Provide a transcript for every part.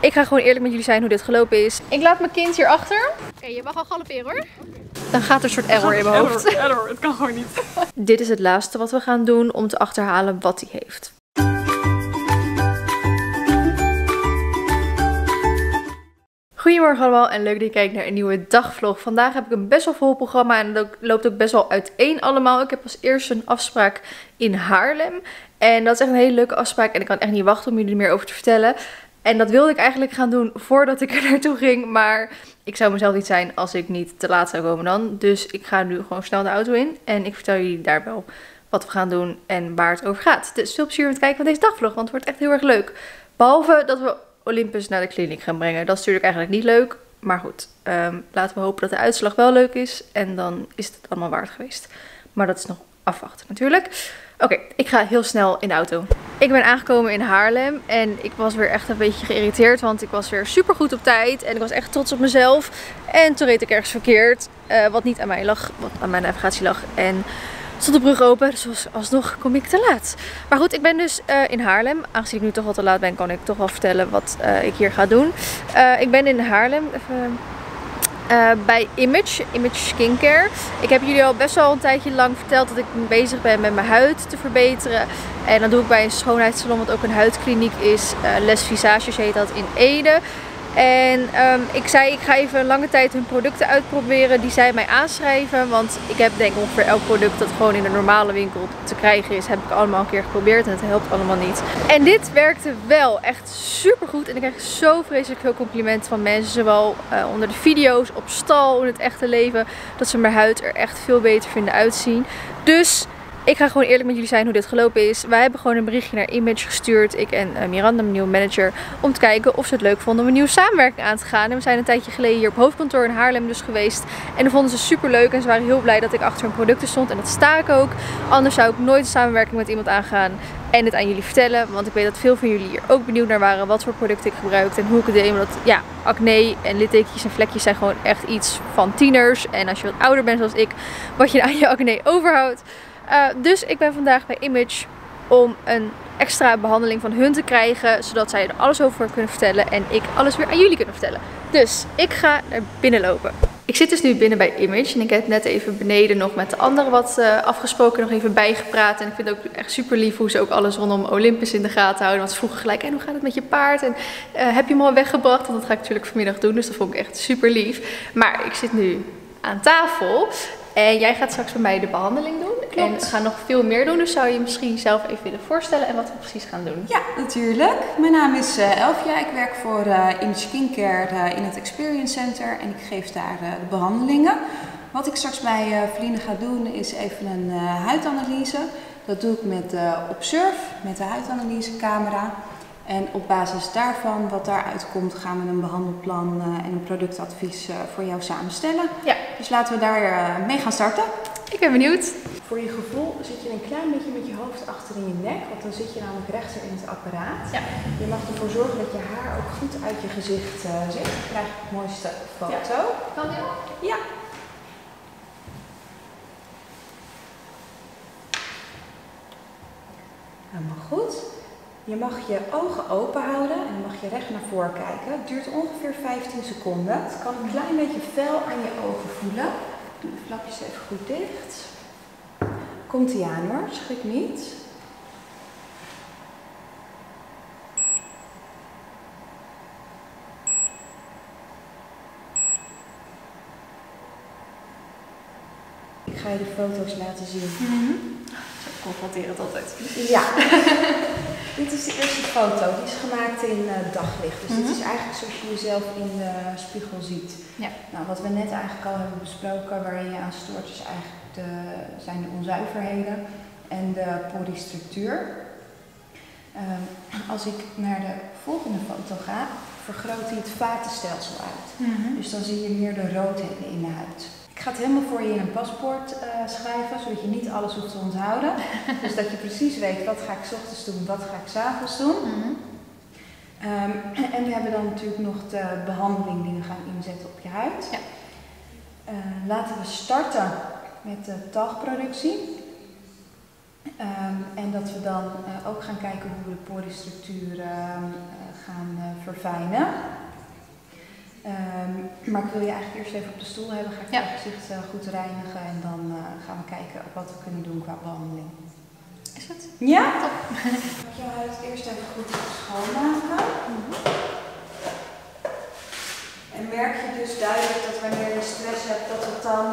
Ik ga gewoon eerlijk met jullie zijn hoe dit gelopen is. Ik laat mijn kind hier achter. Oké, je mag al galopperen hoor. Dan gaat er een soort error in mijn hoofd. Error, error, het kan gewoon niet. Dit is het laatste wat we gaan doen om te achterhalen wat hij heeft. Goedemorgen allemaal en leuk dat je kijkt naar een nieuwe dagvlog. Vandaag heb ik een best wel vol programma en dat loopt ook best wel uiteen allemaal. Ik heb als eerste een afspraak in Haarlem. En dat is echt een hele leuke afspraak en ik kan echt niet wachten om jullie er meer over te vertellen. En dat wilde ik eigenlijk gaan doen voordat ik er naartoe ging. Maar ik zou mezelf niet zijn als ik niet te laat zou komen dan. Dus ik ga nu gewoon snel de auto in. En ik vertel jullie daar wel wat we gaan doen en waar het over gaat. Dus veel plezier met het kijken van deze dagvlog. Want het wordt echt heel erg leuk. Behalve dat we Olympus naar de kliniek gaan brengen. Dat is natuurlijk eigenlijk niet leuk. Maar goed, ehm, laten we hopen dat de uitslag wel leuk is. En dan is het allemaal waard geweest. Maar dat is nog afwachten natuurlijk. Oké, ik ga heel snel in de auto. Ik ben aangekomen in Haarlem en ik was weer echt een beetje geïrriteerd, want ik was weer super goed op tijd en ik was echt trots op mezelf. En toen reed ik ergens verkeerd, uh, wat niet aan mij lag, wat aan mijn navigatie lag. En stond de brug open, dus alsnog kom ik te laat. Maar goed, ik ben dus uh, in Haarlem. Aangezien ik nu toch al te laat ben, kan ik toch wel vertellen wat uh, ik hier ga doen. ik ben in Haarlem. Even uh, bij Image, Image Skincare. Ik heb jullie al best wel een tijdje lang verteld dat ik bezig ben met mijn huid te verbeteren. En dat doe ik bij een schoonheidssalon wat ook een huidkliniek is. Uh, Les Visages heet dat in Ede. En um, ik zei, ik ga even een lange tijd hun producten uitproberen die zij mij aanschrijven. Want ik heb denk ik ongeveer elk product dat gewoon in de normale winkel te krijgen is, heb ik allemaal een keer geprobeerd en het helpt allemaal niet. En dit werkte wel echt super goed. En ik krijg zo vreselijk veel complimenten van mensen, zowel uh, onder de video's, op stal, in het echte leven, dat ze mijn huid er echt veel beter vinden uitzien. Dus ik ga gewoon eerlijk met jullie zijn hoe dit gelopen is. Wij hebben gewoon een berichtje naar Image gestuurd, ik en uh, Miranda, mijn nieuwe manager, om te kijken of ze het leuk vonden om een nieuwe samenwerking aan te gaan. En we zijn een tijdje geleden hier op hoofdkantoor in Haarlem dus geweest. En dat vonden ze super leuk en ze waren heel blij dat ik achter hun producten stond. En dat sta ik ook. Anders zou ik nooit een samenwerking met iemand aangaan en het aan jullie vertellen. Want ik weet dat veel van jullie hier ook benieuwd naar waren wat voor producten ik gebruikte en hoe ik het deed. Omdat ja, acne en littekens en vlekjes zijn gewoon echt iets van tieners. En als je wat ouder bent zoals ik, wat je aan je acne overhoudt. Uh, dus ik ben vandaag bij Image om een extra behandeling van hun te krijgen. Zodat zij er alles over kunnen vertellen en ik alles weer aan jullie kunnen vertellen. Dus ik ga naar binnen lopen. Ik zit dus nu binnen bij Image en ik heb net even beneden nog met de anderen wat uh, afgesproken, nog even bijgepraat. En ik vind het ook echt super lief hoe ze ook alles rondom Olympus in de gaten houden. Want ze vroegen gelijk, en hoe gaat het met je paard? En uh, heb je hem al weggebracht? Want dat ga ik natuurlijk vanmiddag doen, dus dat vond ik echt super lief. Maar ik zit nu aan tafel en jij gaat straks bij mij de behandeling doen. En we gaan nog veel meer doen. Dus zou je misschien zelf even willen voorstellen en wat we precies gaan doen? Ja, natuurlijk. Mijn naam is uh, Elfja. Ik werk voor uh, In Skincare uh, in het Experience Center. En ik geef daar de behandelingen. Wat ik straks bij uh, Feline ga doen is even een huidanalyse. Dat doe ik met Observe, met de huidanalysecamera. En op basis daarvan, wat daaruit komt, gaan we een behandelplan uh, en een productadvies uh, voor jou samenstellen. Ja. Dus laten we daar uh, mee gaan starten. Ik ben benieuwd. Voor je gevoel zit je een klein beetje met je hoofd achter in je nek, want dan zit je namelijk rechter in het apparaat. Ja. Je mag ervoor zorgen dat je haar ook goed uit je gezicht zit. Dan krijg je het mooiste foto. Ja. Kan je? Ja. Helemaal goed. Je mag je ogen open houden en dan mag je recht naar voren kijken. Het duurt ongeveer 15 seconden. Het kan een klein beetje fel aan je ogen voelen. Doe de flapjes even goed dicht. Komt ie aan hoor, schrik niet. Ik ga je de foto's laten zien. Mm -hmm. Confronterend altijd. Ja. Dit is de eerste foto. Die is gemaakt in uh, daglicht. Dus mm -hmm. dit is eigenlijk zoals je jezelf in de spiegel ziet. Ja. Nou, wat we net eigenlijk al hebben besproken, waar je aan stoort, is eigenlijk de, zijn de onzuiverheden en de poristructuur. Um, als ik naar de volgende foto ga, vergroot hij het vatenstelsel uit. Mm -hmm. Dus dan zie je meer de roodheden in de huid. Ik ga het helemaal voor je in een paspoort uh, schrijven, zodat je niet alles hoeft te onthouden. dus dat je precies weet wat ga ik s ochtends doen, wat ga ik s avonds doen. Mm -hmm. um, en we hebben dan natuurlijk nog de behandeling die we gaan inzetten op je huid. Ja. Uh, laten we starten met de talgproductie. Ehm, en dat we dan ook gaan kijken hoe we de poriestructuur ehm, gaan verfijnen. Um, maar ik wil je eigenlijk eerst even op de stoel hebben. Ga ik je gezicht goed reinigen en dan gaan we kijken wat we kunnen doen qua behandeling. Is het? Ja? Top. Ik je huid eerst even goed schoonmaken. Mm En merk je dus duidelijk dat wanneer je stress hebt, dat het dan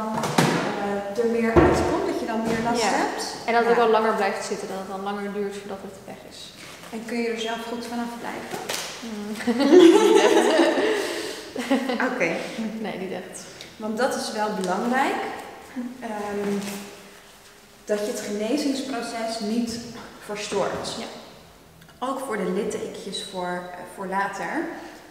uh, er meer uitkomt, dat je dan meer last ja. hebt. En dat het ook wel langer blijft zitten, dat het dan langer duurt voordat het weg is. En kun je er zelf goed vanaf blijven? Mm. Oké. Nee, niet echt. Want dat is wel belangrijk. Um, dat je het genezingsproces niet verstoort. Ja. Ook voor de littekens voor, eh, voor later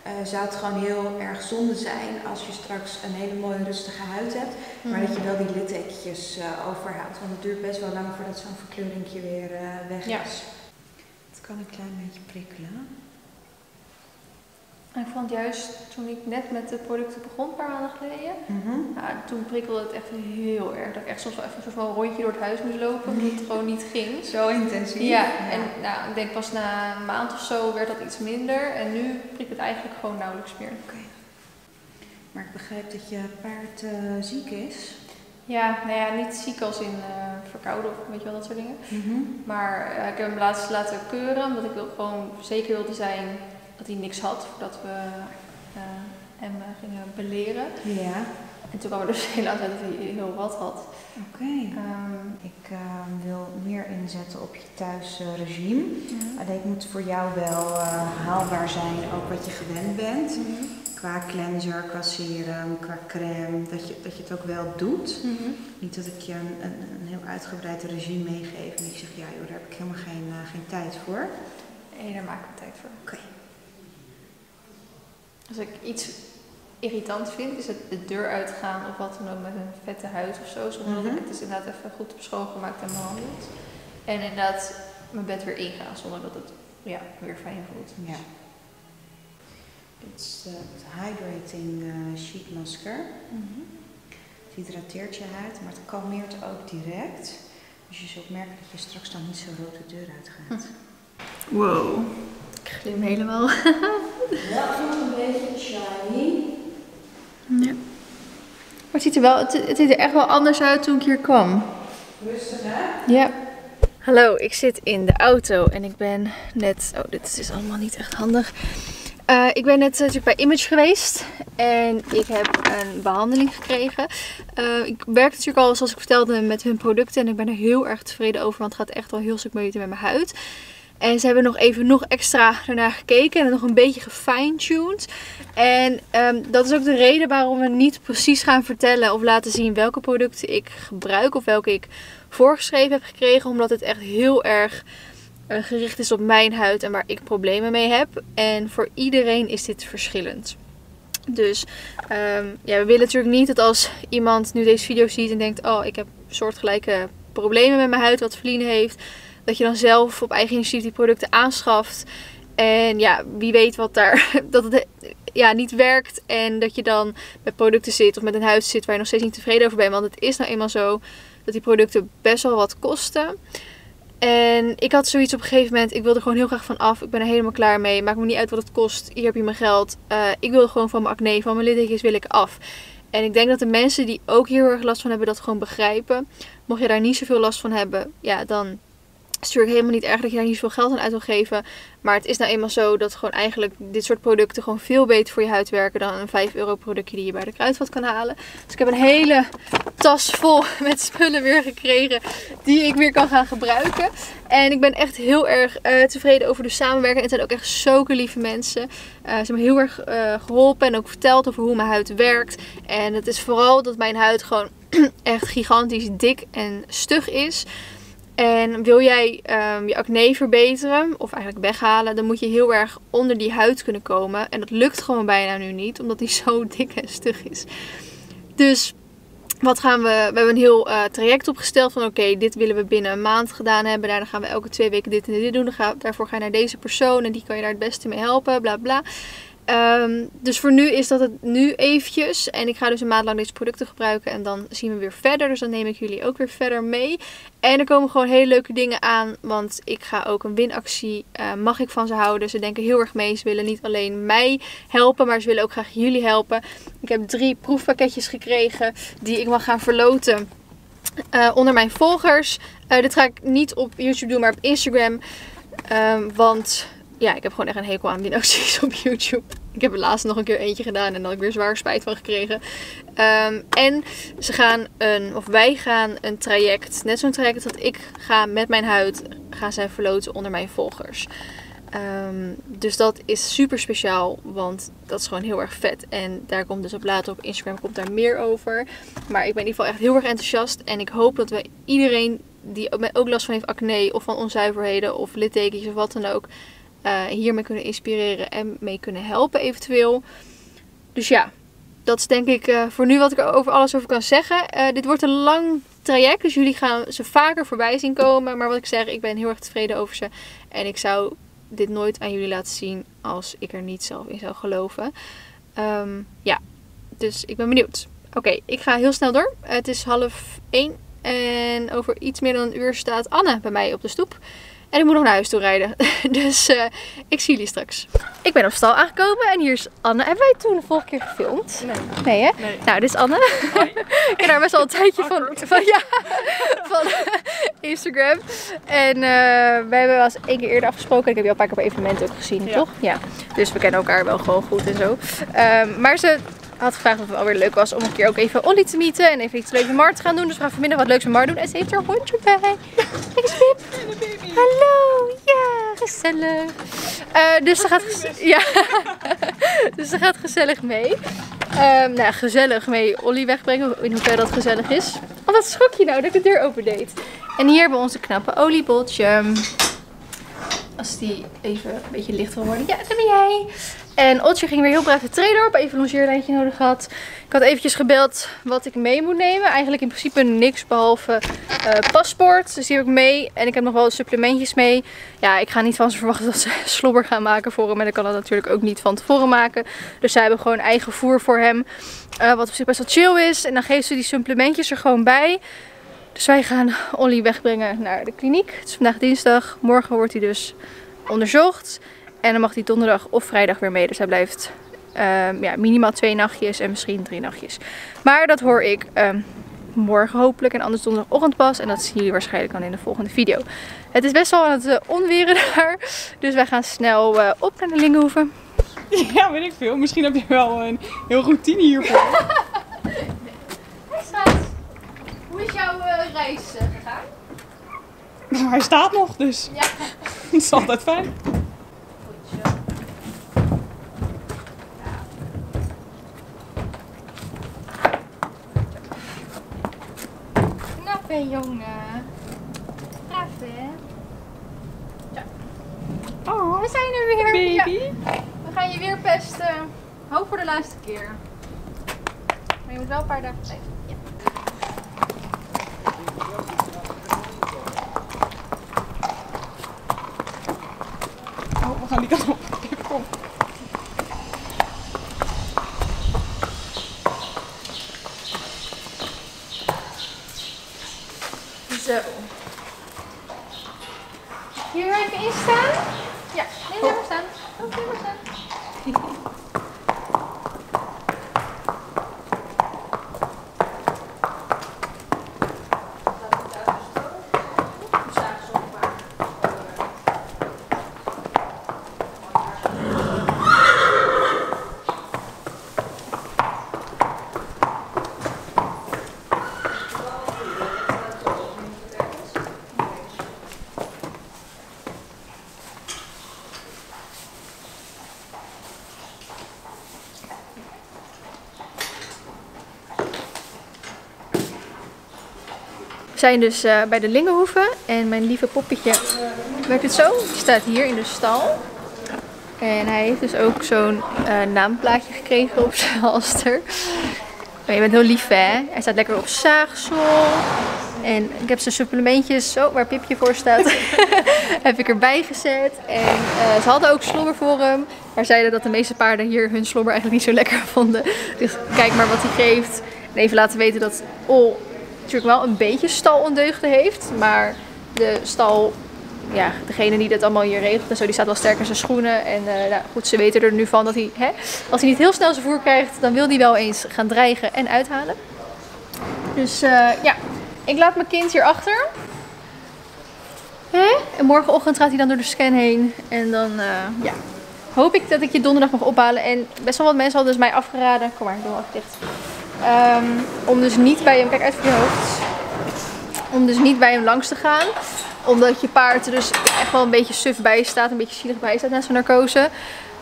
uh, zou het gewoon heel erg zonde zijn als je straks een hele mooie rustige huid hebt, maar dat je wel die littekens uh, overhoudt. Want het duurt best wel lang voordat zo'n verkleuringje weer weg is. Het kan een klein beetje prikkelen. Ik vond juist toen ik net met de producten begon, een paar maanden geleden, mhm. toen prikkelde het echt heel erg. Dat ik echt soms wel even een rondje door het huis moest lopen, omdat het gewoon niet ging. Zo intensief. Ja, en nou, ik denk pas na een maand of zo werd dat iets minder en nu prikt het eigenlijk gewoon nauwelijks meer. Oké. Maar ik begrijp dat je paard uh, ziek is. Ja, nou ja, niet ziek als in uh, verkouden of weet je wel, dat soort dingen. Mhm. Maar uh, ik heb hem laatst laten keuren, omdat ik wil gewoon zeker wilde zijn dat hij niks had voordat we uh, hem uh, gingen beleren. Ja. En toen kwam er dus helaas uit dat hij heel wat had. Oké. Um, ik uh, wil meer inzetten op je thuisregime. Mm Alleen het moet voor jou wel haalbaar zijn, ook wat je gewend bent. Mm -hmm. Qua cleanser, qua serum, qua crème, dat je, dat je het ook wel doet. Mm -hmm. Niet dat ik je een, een, een, heel uitgebreid regime meegeef en ik zeg, ja joh, daar heb ik helemaal geen, geen tijd voor. Nee, daar maken we tijd voor. Oké. Als ik iets irritant vind, is het de deur uitgaan of wat dan ook met een vette huid of zo. Zonder mm dat ik het is inderdaad even goed schoongemaakt en behandeld. En inderdaad mijn bed weer ingaan zonder dat het ja, weer fijn voelt. Ja. Dit is uh, het Hydrating uh, Sheet Masker. Mm Het hydrateert je huid, maar het kalmeert ook direct. Dus je zult merken dat je straks dan niet zo rood de deur uitgaat. Wow. Ik glim helemaal. Ja, nog een beetje shiny. Ja. Maar het ziet er wel, het, het ziet er echt wel anders uit toen ik hier kwam. Rustig hè? Ja. Hallo, ik zit in de auto en ik ben net, oh dit is allemaal niet echt handig. Uh, ik ben net eh, natuurlijk bij Image geweest en ik heb een behandeling gekregen. Uh, ik werk natuurlijk al, zoals ik vertelde, met hun producten en ik ben er heel erg tevreden over, want het gaat echt wel heel stuk beter met mijn huid. En ze hebben nog even nog extra ernaar gekeken en nog een beetje gefine-tuned. En um, dat is ook de reden waarom we niet precies gaan vertellen of laten zien welke producten ik gebruik of welke ik voorgeschreven heb gekregen. Omdat het echt heel erg uh, gericht is op mijn huid en waar ik problemen mee heb. En voor iedereen is dit verschillend. Dus um, ja, we willen natuurlijk niet dat als iemand nu deze video ziet en denkt: Oh, ik heb soortgelijke problemen met mijn huid, wat Feline heeft dat je dan zelf op eigen initiatief die producten aanschaft. En ja, wie weet wat daar, dat het ja, niet werkt. En dat je dan met producten zit of met een huis zit waar je nog steeds niet tevreden over bent. Want het is nou eenmaal zo dat die producten best wel wat kosten. En ik had zoiets op een gegeven moment, ik wilde er gewoon heel graag van af. Ik ben er helemaal klaar mee. Maakt me niet uit wat het kost. Hier heb je mijn geld. Uh, ik wil gewoon van mijn acne, van mijn littekens wil ik af. En ik denk dat de mensen die ook heel erg last van hebben, dat gewoon begrijpen. Mocht je daar niet zoveel last van hebben, ja, dan is natuurlijk helemaal niet erg dat je daar niet zoveel geld aan uit wil geven. Maar het is nou eenmaal zo dat gewoon eigenlijk dit soort producten gewoon veel beter voor je huid werken dan een 5 euro productje die je bij de kruidvat kan halen. Dus ik heb een hele tas vol met spullen weer gekregen die ik weer kan gaan gebruiken. En ik ben echt heel erg uh, tevreden over de samenwerking. Het zijn ook echt zulke lieve mensen. Uh, ze hebben me heel erg uh, geholpen en ook verteld over hoe mijn huid werkt. En het is vooral dat mijn huid gewoon echt gigantisch dik en stug is. En wil jij um, je acne verbeteren, of eigenlijk weghalen, dan moet je heel erg onder die huid kunnen komen. En dat lukt gewoon bijna nu niet, omdat die zo dik en stug is. Dus wat gaan we, we hebben een heel uh, traject opgesteld van oké, dit willen we binnen een maand gedaan hebben. Daarna gaan we elke twee weken dit en dit doen. Daarvoor ga je naar deze persoon en die kan je daar het beste mee helpen, bla bla. Ehm, dus voor nu is dat het nu eventjes. En ik ga dus een maand lang deze producten gebruiken. En dan zien we weer verder. Dus dan neem ik jullie ook weer verder mee. En er komen gewoon hele leuke dingen aan. Want ik ga ook een winactie. Uh, mag ik van ze houden. Ze denken heel erg mee. Ze willen niet alleen mij helpen. Maar ze willen ook graag jullie helpen. Ik heb drie proefpakketjes gekregen. Die ik mag gaan verloten. Uh, onder mijn volgers. Uh, dit ga ik niet op YouTube doen. Maar op Instagram. Um, want ja, ik heb gewoon echt een hekel aan winacties op YouTube. Ik heb er laatst nog een keer eentje gedaan en dan had ik weer zwaar spijt van gekregen. Um, en ze gaan een, of wij gaan een traject, net zo'n traject dat ik ga met mijn huid, gaan zij verloten onder mijn volgers. Um, dus dat is super speciaal, want dat is gewoon heel erg vet. En daar komt dus op later op Instagram komt daar meer over. Maar ik ben in ieder geval echt heel erg enthousiast. En ik hoop dat we iedereen die ook last van heeft acne of van onzuiverheden of littekentjes of wat dan ook uh, hiermee kunnen inspireren en mee kunnen helpen eventueel. Dus ja, dat is denk ik uh, voor nu wat ik er over alles over kan zeggen. Uh, dit wordt een lang traject, dus jullie gaan ze vaker voorbij zien komen. Maar wat ik zeg, ik ben heel erg tevreden over ze. En ik zou dit nooit aan jullie laten zien als ik er niet zelf in zou geloven. Um, ja, dus ik ben benieuwd. Oké, ik ga heel snel door. Het is half één en over iets meer dan een uur staat Anne bij mij op de stoep. En ik moet nog naar huis toe rijden. dus uh, ik zie jullie straks. Ik ben op stal aangekomen en hier is Anne. Hebben wij toen de vorige keer gefilmd? Nee. Nee hè? Nee. Nou, dit is Anne. ik heb daar best al een tijdje van, van, ja, van Instagram. En uh, wij hebben wel eens één keer eerder afgesproken. Ik heb je al een paar keer op evenementen ook gezien, Ja. toch? Ja. Dus we kennen elkaar wel gewoon goed en zo. Um, maar ze had gevraagd of het alweer leuk was om een keer ook even Olly te meeten. En even iets leuks met Mar te gaan doen. Dus we gaan vanmiddag wat leuks met Mar doen. En ze heeft haar hondje bij. Kijk eens, Pip. Hallo, ja, gezellig. Uh, dus, ze gaat gez- ja. dus ze gaat gezellig mee. Um, nou, gezellig mee Olly wegbrengen. In hoeverre dat gezellig is. Oh, wat schrok je nou dat ik de deur opendeed. En hier hebben we onze knappe olieboltje. Als die even een beetje licht wil worden. Ja, dat ben jij. En Otje ging weer heel braaf de trailer op. Even een longeerlijntje nodig gehad. Ik had eventjes gebeld wat ik mee moet nemen. Eigenlijk in principe niks behalve uh, paspoort. Dus die heb ik mee. En ik heb nog wel supplementjes mee. Ja, ik ga niet van ze verwachten dat ze slobber gaan maken voor hem. En ik kan dat natuurlijk ook niet van tevoren maken. Dus zij hebben gewoon eigen voer voor hem. Uh, wat op zich best wel chill is. En dan geven ze die supplementjes er gewoon bij. Dus wij gaan Olly wegbrengen naar de kliniek. Het is vandaag dinsdag. Morgen wordt hij dus onderzocht. En dan mag hij donderdag of vrijdag weer mee. Dus hij blijft um, ja, minimaal twee nachtjes en misschien drie nachtjes. Maar dat hoor ik um, morgen hopelijk. En anders donderdagochtend pas. En dat zien jullie waarschijnlijk dan in de volgende video. Het is best wel aan het uh, onweren daar. Dus wij gaan snel uh, op naar de Lingenhoeven. Ja, weet ik veel. Misschien heb je wel een heel routine hiervoor. Hey schat, hoe is jouw uh, reis gegaan? Nou, hij staat nog, dus Ja. dat is altijd fijn. Goed zo. Knappe jongen. Braaf hè? Zo. Oh, We zijn er weer. Ja. baby. We gaan je weer pesten. Hoop voor de laatste keer. Maar je moet wel een paar dagen blijven. Oh, gaan die kant op. Kom. Zo. Hier even in staan. Ja, nee, daar maar staan. Oh, daar staan. Zijn dus uh, bij de Lingenhoeven en mijn lieve poppetje werkt het zo. Die staat hier in de stal. En hij heeft dus ook zo'n uh, naamplaatje gekregen op zijn halster. Je bent heel lief hè. Hij staat lekker op zaagsel. En ik heb zijn supplementjes, zo, waar Pipje voor staat, heb ik erbij gezet. En uh, ze hadden ook slobber voor hem. Maar zeiden dat de meeste paarden hier hun slobber eigenlijk niet zo lekker vonden. Dus kijk maar wat hij geeft. En even laten weten dat Ol natuurlijk wel een beetje stalondeugden heeft. Maar de stal ja, degene die dat allemaal hier regelt en zo, die staat wel sterk in zijn schoenen. En uh, nou, goed, ze weten er nu van dat hij, hè, als hij niet heel snel zijn voer krijgt, dan wil hij wel eens gaan dreigen en uithalen. Dus uh, ja, ik laat mijn kind hier achter. En morgenochtend gaat hij dan door de scan heen. En dan, uh, ja, hoop ik dat ik je donderdag mag ophalen. En best wel wat mensen hadden dus mij afgeraden. Kom maar, doe hem even dicht. Um, om dus niet bij hem, kijk uit voor je hoofd. Om dus niet bij hem langs te gaan omdat je paard er dus echt wel een beetje suf bij staat. Een beetje zielig bij staat na zijn narcose.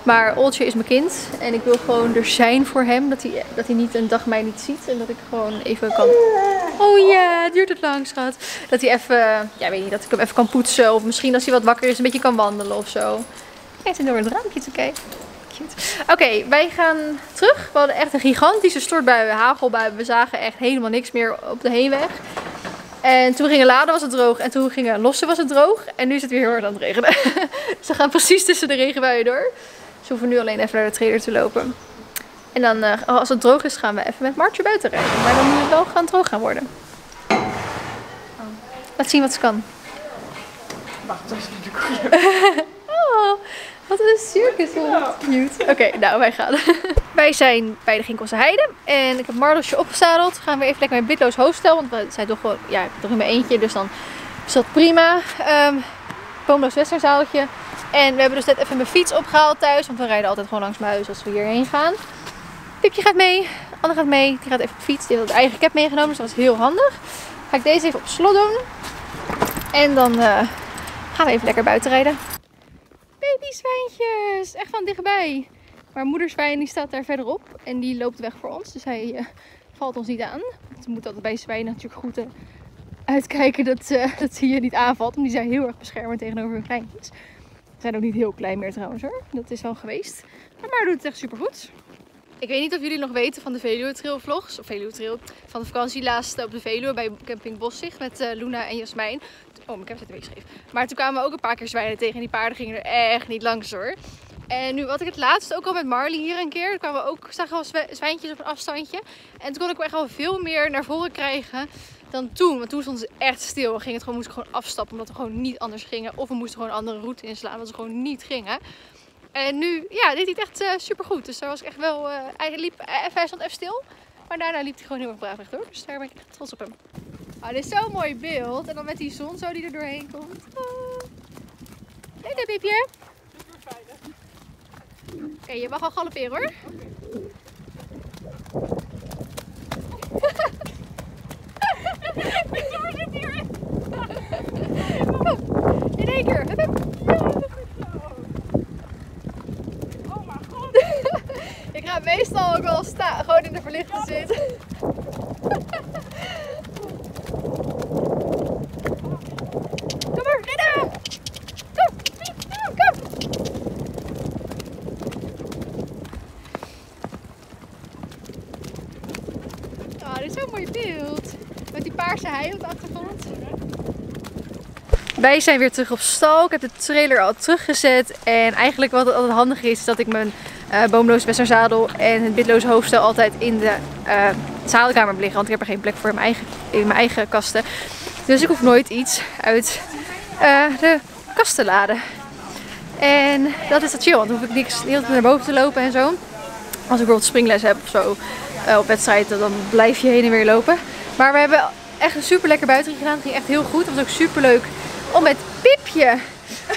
Maar Oltje is mijn kind. En ik wil gewoon er zijn voor hem. Dat hij, dat hij niet een dag mij niet ziet. En dat ik gewoon even kan... Oh ja, duurt het lang schat. Dat hij even... Ja, weet niet. Dat ik hem even kan poetsen. Of misschien als hij wat wakker is een beetje kan wandelen of zo. Kijk door het raampje te kijken. Oké, okay, wij gaan terug. We hadden echt een gigantische stortbui, hagelbui. We zagen echt helemaal niks meer op de heenweg. En toen we gingen laden was het droog. En toen we gingen lossen was het droog. En nu is het weer heel hard aan het regenen. Ze gaan precies tussen de regenbuien door. Dus we hoeven nu alleen even naar de trailer te lopen. En dan, uh, als het droog is, gaan we even met Martje buiten rijden. Maar dan moet het wel gaan droog gaan worden. Laat zien wat ze kan. Wacht, dat is natuurlijk een circus. Cute. Oké, nou wij gaan. wij zijn bij de Ginkelse Heide. En ik heb Marlosje opgezadeld. Gaan we even lekker met Bitloos hoofdstel. Want we zijn toch wel, ja, ik toch in mijn eentje. Dus dan is dat prima. Um, Boomloos. En we hebben dus net even mijn fiets opgehaald thuis. Want we rijden altijd gewoon langs mijn huis als we hierheen gaan. Pipje gaat mee. Anne gaat mee. Die gaat even op fiets. Die heeft het eigen cap meegenomen. Dus dat was heel handig. Ga ik deze even op slot doen. En dan uh, gaan we even lekker buiten rijden babyswijntjes. Echt van dichtbij. Maar moederzwijn die staat daar verderop. En die loopt weg voor ons. Dus hij uh, valt ons niet aan. We moeten altijd bij zwijnen natuurlijk goed uh, uitkijken dat, uh, dat hij je niet aanvalt. Want die zijn heel erg beschermend tegenover hun kleintjes. Ze zijn ook niet heel klein meer trouwens hoor. Dat is wel geweest. Maar maar doet het echt super goed. Ik weet niet of jullie nog weten van de Veluwe Trail vlogs. Of Veluwe Trail. Van de vakantie laatst op de Veluwe bij camping Bossicht met uh, Luna en Jasmijn. Oh, ik heb het geschreven. Maar toen kwamen we ook een paar keer zwijnen tegen. En die paarden gingen er echt niet langs hoor. En nu wat ik het laatst ook al met Marley hier een keer. Toen kwamen we ook, zagen we zwijntjes op een afstandje. En toen kon ik echt wel veel meer naar voren krijgen dan toen. Want toen stond ze echt stil. We het gewoon, moesten gewoon afstappen omdat we gewoon niet anders gingen. Of we moesten gewoon een andere route inslaan omdat ze gewoon niet gingen. En nu, ja, deed hij het echt uh, super goed. Dus daar was ik echt wel, uh, hij, liep, uh, hij stond even stil. Maar daarna liep hij gewoon heel erg braaf rechtdoor. Dus daar ben ik echt trots op hem. Oh, dit is zo'n mooi beeld. En dan met die zon zo die er doorheen komt. Oh. Hey daar, Piepje. Oké, okay, je mag al galopperen hoor. Kom, in één keer. Oh mijn god. Ik ga meestal ook wel staan, gewoon in de verlichting zitten. Wij zijn weer terug op stal. Ik heb de trailer al teruggezet. En eigenlijk wat altijd handig is, is dat ik mijn uh, boomloos westerzadel en het bitloze hoofdstel altijd in de uh, zadelkamer liggen. Want ik heb er geen plek voor in mijn eigen, in mijn eigen kasten. Dus ik hoef nooit iets uit uh, de kast te laden. En dat is dat chill, want dan hoef ik niks heel naar boven te lopen en zo. Als ik bijvoorbeeld springles heb of zo op wedstrijd, dan blijf je heen en weer lopen. Maar we hebben echt een super lekker buiten gedaan. Het ging echt heel goed. Het was ook super leuk om met Piepje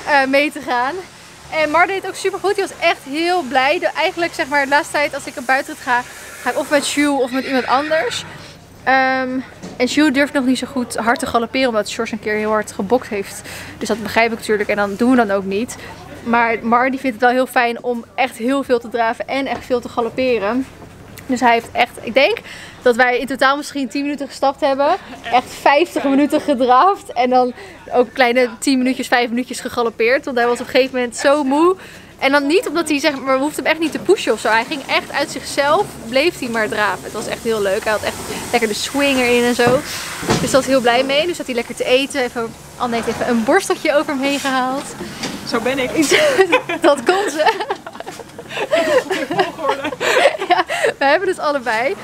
uh, mee te gaan. En Mar deed ook super goed. Die was echt heel blij. Eigenlijk zeg maar de laatste tijd als ik op buiten ga, ga ik of met Sjoe of met iemand anders. Um, en Sjoe durft nog niet zo goed hard te galopperen omdat George een keer heel hard gebokt heeft. Dus dat begrijp ik natuurlijk en dan doen we dan ook niet. Maar Mar die vindt het wel heel fijn om echt heel veel te draven en echt veel te galopperen. Dus hij heeft echt, ik denk dat wij in totaal misschien 10 minuten gestapt hebben. Echt 50 minuten gedraafd. En dan ook kleine 10 minuutjes, 5 minuutjes gegalopeerd. Want hij was op een gegeven moment zo moe. En dan niet omdat hij, zeg maar, we hoefden hem echt niet te pushen of zo. Hij ging echt uit zichzelf, bleef hij maar draven. Het was echt heel leuk. Hij had echt lekker de swing erin en zo. Dus was heel blij mee. Dus zat hij lekker te eten. Even, Anne heeft even een borsteltje over hem heen gehaald. Zo ben ik. dat kon ze. ja, we hebben dus allebei.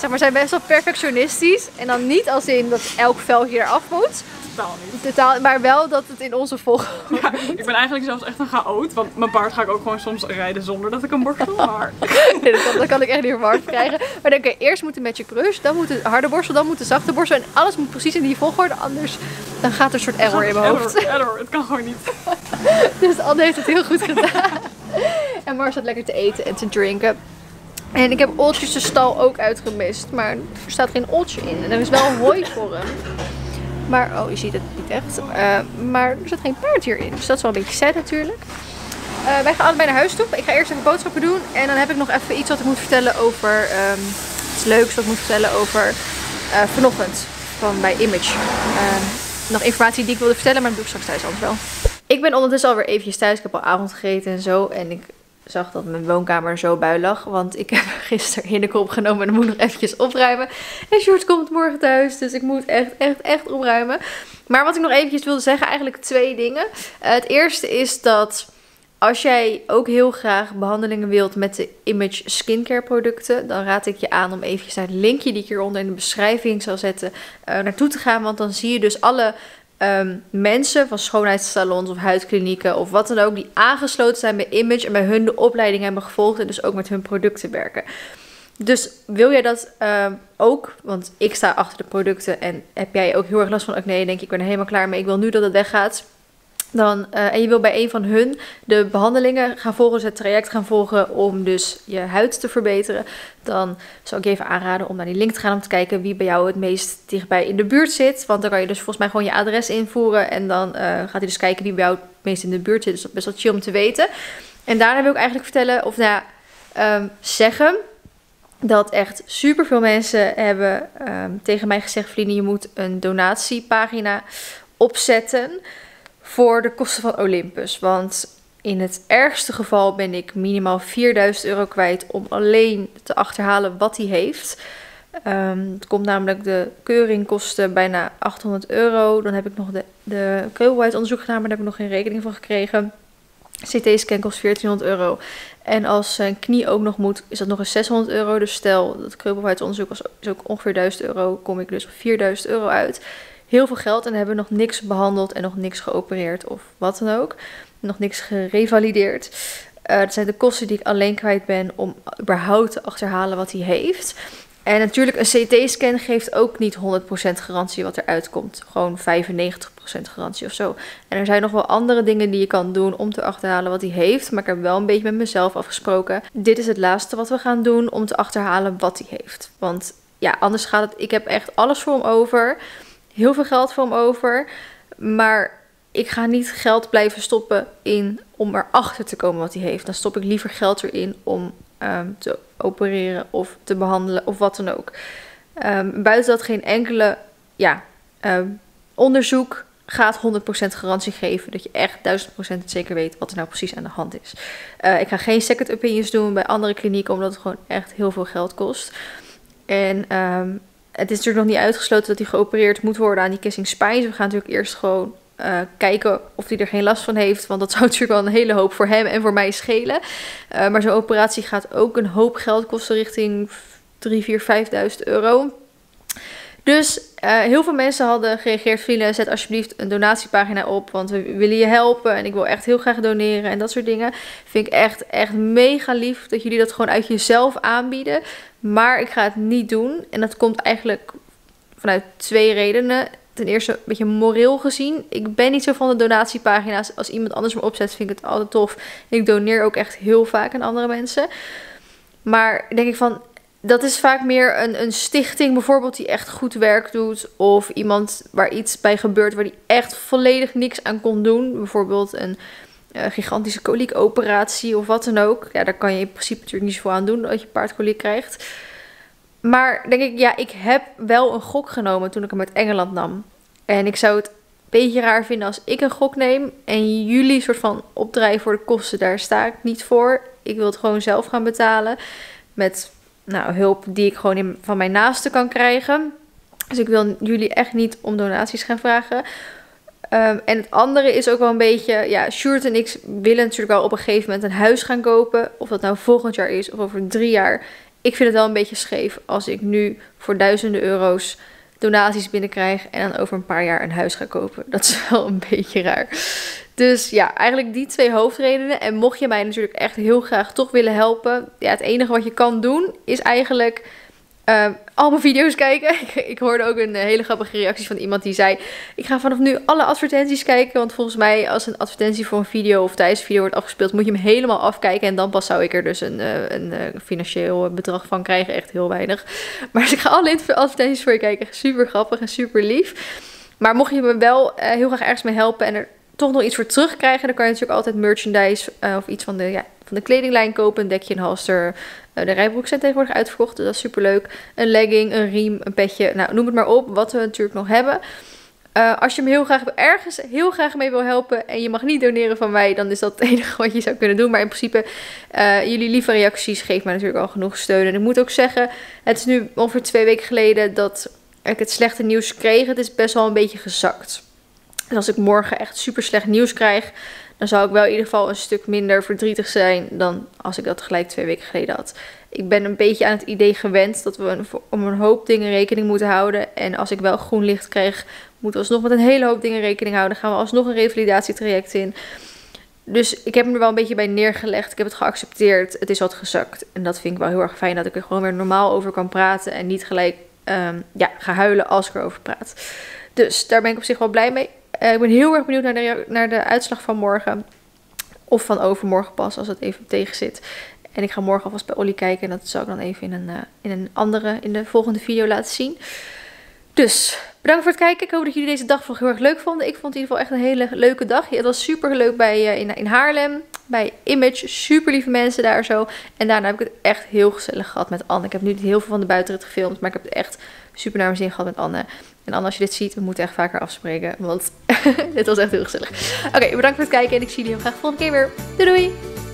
Zeg maar, zijn best wel perfectionistisch. En dan niet als in dat elk veltje eraf moet. Totaal niet. Totaal, maar wel dat het in onze volgorde. Ja, ik ben eigenlijk zelfs echt een chaot. Want mijn paard ga ik ook gewoon soms rijden zonder dat ik een borstel maar. nee, dat, kan, dat kan ik echt niet verwacht krijgen. Maar dan je eerst moet de Magic Crush, dan moet de harde borstel, dan moet de zachte borstel. En alles moet precies in die volgorde, anders dan gaat er een soort error in mijn hoofd. Error, error, het kan gewoon niet. dus Anne heeft het heel goed gedaan. En Mars zat lekker te eten en te drinken. En ik heb Oltjes de stal ook uitgemist. Maar er staat geen Oltje in. En er is wel hooi voor hem. Maar, oh, je ziet het niet echt. Uh, maar er zit geen paard hierin. Dus dat is wel een beetje sad natuurlijk. Uh, wij gaan allebei naar huis toe. Ik ga eerst even boodschappen doen. En dan heb ik nog even iets wat ik moet vertellen over... Um, iets leuks wat ik moet vertellen over uh, vanochtend. Van bij Image. Ehm, nog informatie die ik wilde vertellen, maar dat doe ik straks thuis anders wel. Ik ben ondertussen alweer eventjes thuis. Ik heb al avond gegeten en zo. En ik zag dat mijn woonkamer zo bui lag. Want ik heb gisteren Hinneke opgenomen en dan moet ik nog eventjes opruimen. En Short komt morgen thuis, dus ik moet echt, echt, echt opruimen. Maar wat ik nog eventjes wilde zeggen, eigenlijk twee dingen. Uh, het eerste is dat als jij ook heel graag behandelingen wilt met de Image Skincare producten, dan raad ik je aan om eventjes naar het linkje die ik hieronder in de beschrijving zal zetten, uh, naartoe te gaan. Want dan zie je dus alle um, mensen van schoonheidssalons of huidklinieken of wat dan ook, die aangesloten zijn bij Image en bij hun de opleiding hebben gevolgd en dus ook met hun producten werken. Dus wil jij dat um, ook, want ik sta achter de producten en heb jij ook heel erg last van acne, denk ik, ik ben er helemaal klaar mee, ik wil nu dat het weggaat dan, uh, en je wil bij een van hun de behandelingen gaan volgen, het traject gaan volgen om dus je huid te verbeteren, dan zou ik je even aanraden om naar die link te gaan om te kijken wie bij jou het meest dichtbij in de buurt zit. Want dan kan je dus volgens mij gewoon je adres invoeren en dan uh, gaat hij dus kijken wie bij jou het meest in de buurt zit. Dus dat is best wel chill om te weten. En daarna wil ik eigenlijk vertellen, of nou um, zeggen dat echt super veel mensen hebben um, tegen mij gezegd: Vliene, je moet een donatiepagina opzetten voor de kosten van Olympus. Want in het ergste geval ben ik minimaal 4000 euro kwijt om alleen te achterhalen wat hij heeft. Um, het komt namelijk de keuring kosten bijna 800 euro. Dan heb ik nog de, de onderzoek gedaan, maar daar heb ik nog geen rekening van gekregen. CT-scan kost 1400 euro. En als zijn knie ook nog moet, is dat nog eens 600 euro. Dus stel dat kreupelheidsonderzoek was is ook ongeveer 1000 euro, kom ik dus op 4000 euro uit heel veel geld en hebben nog niks behandeld en nog niks geopereerd of wat dan ook. Nog niks gerevalideerd. Uh, dat zijn de kosten die ik alleen kwijt ben om überhaupt te achterhalen wat hij heeft. En natuurlijk, een CT-scan geeft ook niet 100% garantie wat eruit komt. Gewoon 95% garantie of zo. En er zijn nog wel andere dingen die je kan doen om te achterhalen wat hij heeft. Maar ik heb wel een beetje met mezelf afgesproken. Dit is het laatste wat we gaan doen om te achterhalen wat hij heeft. Want ja, anders gaat het. Ik heb echt alles voor hem over heel veel geld voor hem over. Maar ik ga niet geld blijven stoppen in om erachter te komen wat hij heeft. Dan stop ik liever geld erin om um, te opereren of te behandelen of wat dan ook. Um, buiten dat geen enkele ja, um, onderzoek gaat 100% garantie geven dat je echt 1000% het zeker weet wat er nou precies aan de hand is. Uh, ik ga geen second opinions doen bij andere klinieken omdat het gewoon echt heel veel geld kost. En het is natuurlijk nog niet uitgesloten dat hij geopereerd moet worden aan die kissing spine. we gaan natuurlijk eerst gewoon uh, kijken of hij er geen last van heeft. Want dat zou natuurlijk wel een hele hoop voor hem en voor mij schelen. Uh, maar zo'n operatie gaat ook een hoop geld kosten richting 3, 4, 5.000 euro. Dus uh, heel veel mensen hadden gereageerd, vrienden, zet alsjeblieft een donatiepagina op, want we willen je helpen en ik wil echt heel graag doneren en dat soort dingen. Vind ik echt, echt mega lief dat jullie dat gewoon uit jezelf aanbieden. Maar ik ga het niet doen en dat komt eigenlijk vanuit twee redenen. Ten eerste een beetje moreel gezien. Ik ben niet zo van de donatiepagina's. Als iemand anders me opzet, vind ik het altijd tof. ik doneer ook echt heel vaak aan andere mensen. Maar denk ik van, dat is vaak meer een, een stichting bijvoorbeeld die echt goed werk doet. Of iemand waar iets bij gebeurt waar die echt volledig niks aan kon doen. Bijvoorbeeld een uh, gigantische koliekoperatie of wat dan ook. Ja, daar kan je in principe natuurlijk niet zoveel aan doen dat je paardkoliek krijgt. Maar denk ik, ja, ik heb wel een gok genomen toen ik hem uit Engeland nam. En ik zou het beetje raar vinden als ik een gok neem en jullie soort van opdraaien voor de kosten. Daar sta ik niet voor. Ik wil het gewoon zelf gaan betalen met nou, hulp die ik gewoon van mijn naasten kan krijgen. Dus ik wil jullie echt niet om donaties gaan vragen. Ehm, en het andere is ook wel een beetje, ja, Sjoerd en ik willen natuurlijk wel op een gegeven moment een huis gaan kopen. Of dat nou volgend jaar is of over drie jaar. Ik vind het wel een beetje scheef als ik nu voor duizenden euro's donaties binnenkrijg en dan over een paar jaar een huis ga kopen. Dat is wel een beetje raar. Dus ja, eigenlijk die twee hoofdredenen. En mocht je mij natuurlijk echt heel graag toch willen helpen, ja, het enige wat je kan doen is eigenlijk uh, al mijn video's kijken. ik, hoorde ook een hele grappige reactie van iemand die zei: Ik ga vanaf nu alle advertenties kijken. Want volgens mij, als een advertentie voor een video of tijdens een video wordt afgespeeld, moet je hem helemaal afkijken. En dan pas zou ik er dus een, uh, een uh, financieel bedrag van krijgen. Echt heel weinig. Maar ik ga alle advertenties voor je kijken. Super grappig en super lief. Maar mocht je me wel heel graag ergens mee helpen en er toch nog iets voor terugkrijgen, dan kan je natuurlijk altijd merchandise of iets van de, ja, van de kledinglijn kopen. Een dekje, een halster, uh, de rijbroek zijn tegenwoordig uitverkocht, dus dat is super leuk. Een legging, een riem, een petje, nou noem het maar op, wat we natuurlijk nog hebben. Uh, als je me heel graag ergens heel graag mee wil helpen en je mag niet doneren van mij, dan is dat het enige wat je zou kunnen doen. Maar in principe, jullie lieve reacties geven mij natuurlijk al genoeg steun. En ik moet ook zeggen, het is nu ongeveer twee weken geleden dat ik het slechte nieuws kreeg. Het is best wel een beetje gezakt. En als ik morgen echt super slecht nieuws krijg, dan zou ik wel in ieder geval een stuk minder verdrietig zijn dan als ik dat gelijk twee weken geleden had. Ik ben een beetje aan het idee gewend dat we een, om een hoop dingen rekening moeten houden. En als ik wel groen licht krijg, moeten we alsnog met een hele hoop dingen rekening houden. gaan we alsnog een revalidatietraject in. Dus ik heb me er wel een beetje bij neergelegd. Ik heb het geaccepteerd. Het is wat gezakt. En dat vind ik wel heel erg fijn dat ik er gewoon weer normaal over kan praten. En niet gelijk um, ja, ga huilen als ik erover praat. Dus daar ben ik op zich wel blij mee. Uh, ik ben heel erg benieuwd naar de, naar de uitslag van morgen. Of van overmorgen pas, als het even tegen zit. En ik ga morgen alvast bij Olly kijken. En dat zal ik dan even in een, uh, in een andere, in de volgende video laten zien. Dus, bedankt voor het kijken. Ik hoop dat jullie deze dag heel erg leuk vonden. Ik vond het in ieder geval echt een hele leuke dag. Het was super leuk bij, uh, in, in Haarlem. Bij Image. Super lieve mensen daar zo. En daarna heb ik het echt heel gezellig gehad met Anne. Ik heb nu niet heel veel van de buitenrit gefilmd. Maar ik heb het echt super naar mijn zin gehad met Anne. En als je dit ziet, we moeten echt vaker afspreken. Want dit was echt heel gezellig. Oké, bedankt voor het kijken. En ik zie jullie heel graag volgende keer weer. Doei doei!